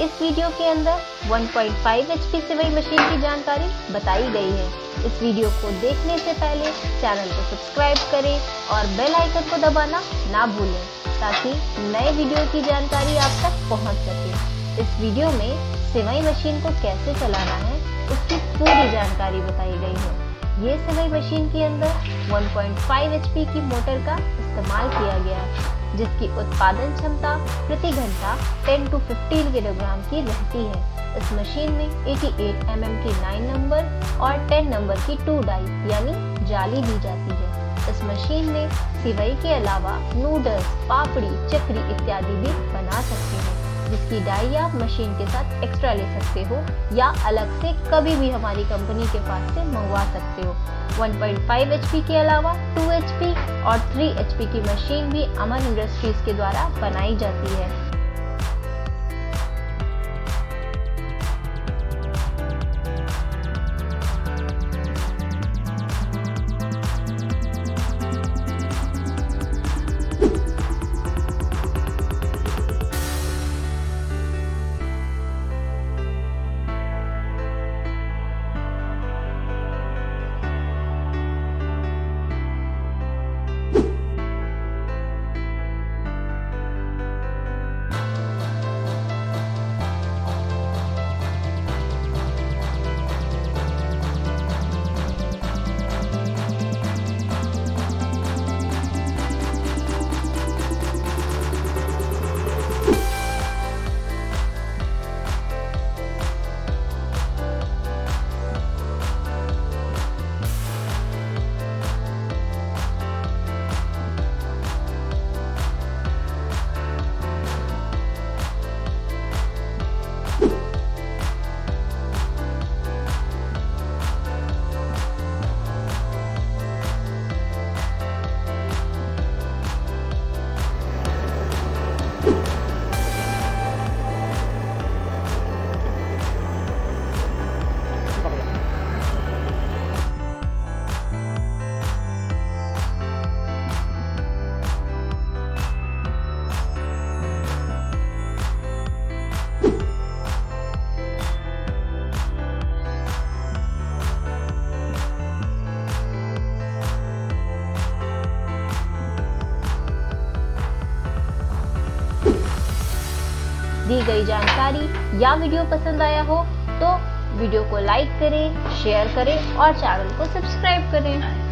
इस वीडियो के अंदर 1.5 एचपी सिवाई मशीन की जानकारी बताई गई है। इस वीडियो को देखने से पहले चैनल को सब्सक्राइब करें और बेल आइकन को दबाना ना भूलें, ताकि नए वीडियो की जानकारी आप तक पहुँच सके। इस वीडियो में सिवाई मशीन को कैसे चलाना है उसकी पूरी जानकारी बताई गई है। ये सिलाई मशीन के अंदर 1.5 एचपी की मोटर का इस्तेमाल किया गया है। जिसकी उत्पादन क्षमता प्रति घंटा 10 टू 15 किलोग्राम की रहती है। इस मशीन में 88 एम mm की 9 नंबर और 10 नंबर की 2 डाई यानी जाली दी जाती है। इस मशीन में सिवई के अलावा नूडल्स पापड़ी, चक्री इत्यादि भी बना सकते हैं। जिसकी डाई आप मशीन के साथ एक्स्ट्रा ले सकते हो या अलग से कभी भी हमारी कंपनी के पास से मंगवा सकते हो। 1.5 एचपी के अलावा 2 एचपी और 3 एचपी की मशीन भी अमन इंडस्ट्रीज़ के द्वारा बनाई जाती है। दी गई जानकारी या वीडियो पसंद आया हो तो वीडियो को लाइक करें, शेयर करें और चैनल को सब्सक्राइब करें।